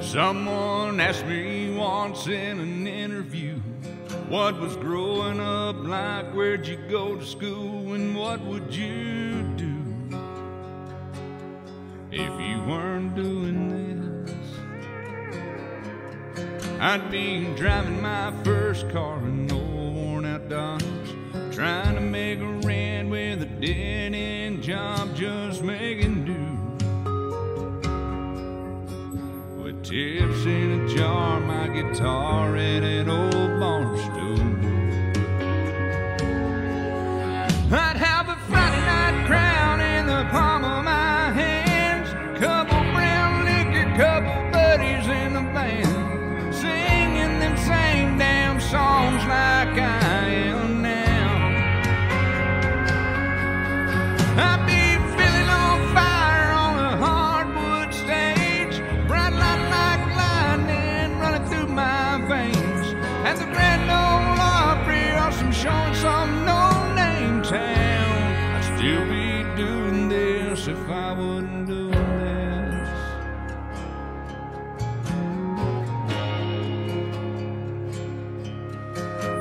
Someone asked me once in an interview what was growing up like, where'd you go to school, and what would you do if you weren't doing this? I'd be driving my first car, an old worn out Dodge, trying to make a rent with a dead end job, just making tips in a jar, my guitar, and an old bar stool. I'd have a Friday night crown in the palm of my hands, couple brown liquor, couple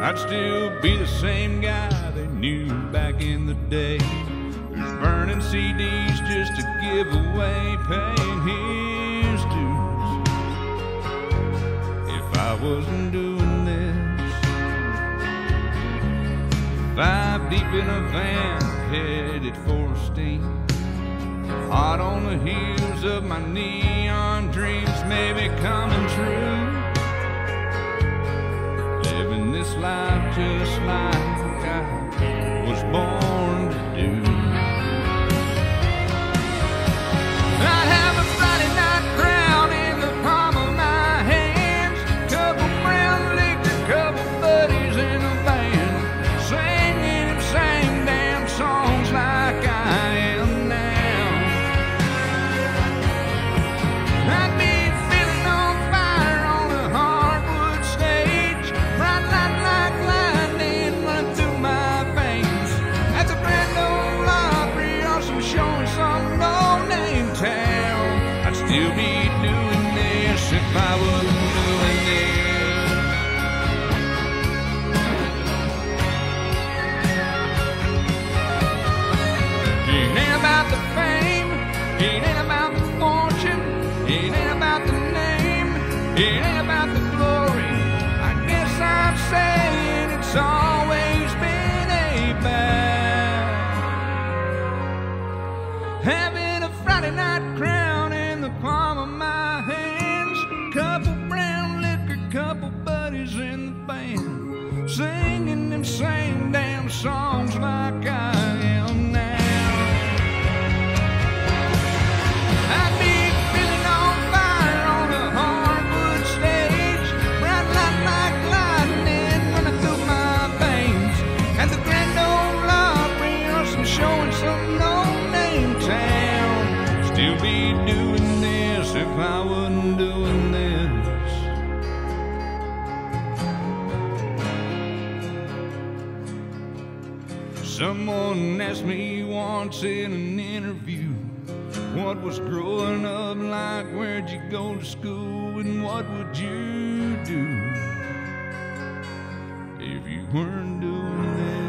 I'd still be the same guy they knew back in the day who's burning CDs just to give away, paying his dues. If I wasn't doing this, five deep in a van headed for steam, hot on the heels of my neon dreams, maybe coming true Still be doing this if I wasn't doing this. It ain't about the fame, it ain't about the fortune, it ain't about the name, it ain't about the glory. I guess I'm saying it's always been about having a Friday night crown band, Someone asked me once in an interview what was growing up like, where'd you go to school, and what would you do? If you weren't doing